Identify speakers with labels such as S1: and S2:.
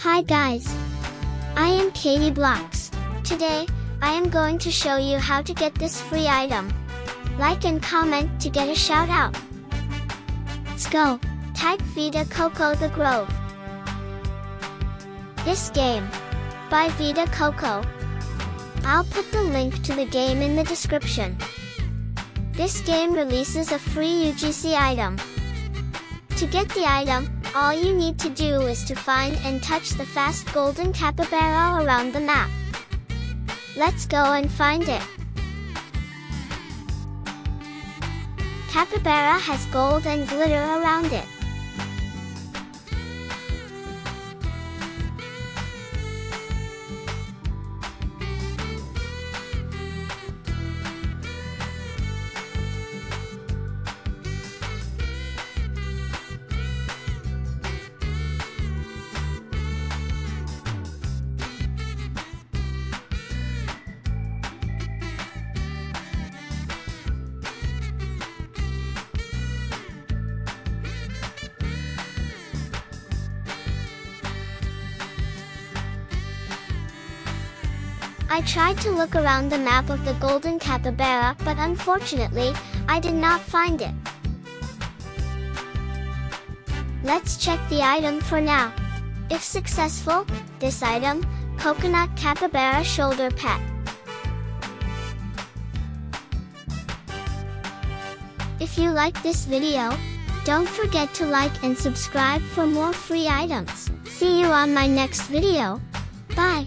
S1: Hi guys. I am CatieBlox. Today, I am going to show you how to get this free item. Like and comment to get a shout out. Let's go. Type Vita Coco The Grove. This game. By Vita Coco. I'll put the link to the game in the description. This game releases a free UGC item. To get the item, all you need to do is to find and touch the fast golden capybara around the map. Let's go and find it. Capybara has gold and glitter around it. I tried to look around the map of the golden capybara, but unfortunately, I did not find it. Let's check the item for now. If successful, this item, Coconut Capybara Shoulder Pet. If you like this video, don't forget to like and subscribe for more free items. See you on my next video. Bye.